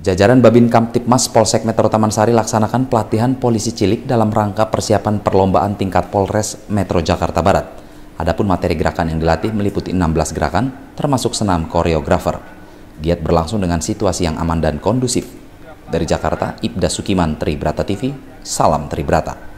Jajaran Babin Kamtipmas Polsek Metro Taman Sari laksanakan pelatihan polisi cilik dalam rangka persiapan perlombaan tingkat Polres Metro Jakarta Barat. Adapun materi gerakan yang dilatih meliputi 16 gerakan, termasuk senam koreografer. Giat berlangsung dengan situasi yang aman dan kondusif. Dari Jakarta, Ibda Sukiman, Tribrata TV, Salam Tribrata.